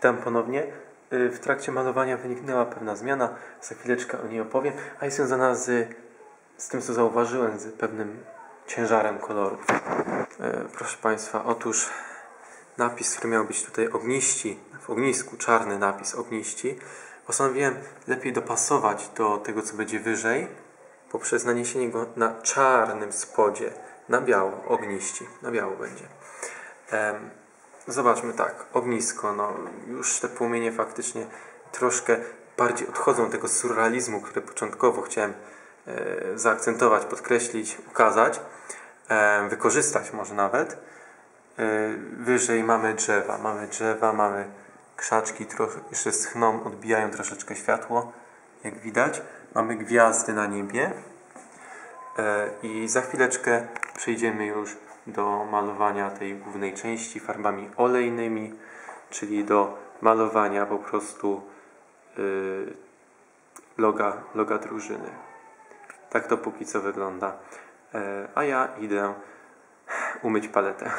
Witam ponownie. Y, W trakcie malowania wyniknęła pewna zmiana, za chwileczkę o niej opowiem, a jest związana z, z tym, co zauważyłem, z pewnym ciężarem kolorów. Y, Proszę Państwa, otóż napis, który miał być tutaj ogniści, w ognisku, czarny napis ogniści, postanowiłem lepiej dopasować do tego, co będzie wyżej, poprzez naniesienie go na czarnym spodzie, na biało, ogniści, na biało będzie. Zobaczmy tak, ognisko, no już te płomienie faktycznie troszkę bardziej odchodzą od tego surrealizmu, który początkowo chciałem e, zaakcentować, podkreślić, ukazać, e, wykorzystać może nawet. E, wyżej mamy drzewa, mamy drzewa, mamy krzaczki, trochę jeszcze schną, odbijają troszeczkę światło, jak widać. Mamy gwiazdy na niebie. E, I za chwileczkę przejdziemy już do malowania tej głównej części farbami olejnymi, czyli do malowania po prostu y, loga, loga drużyny. Tak to póki co wygląda. E, A ja idę umyć paletę.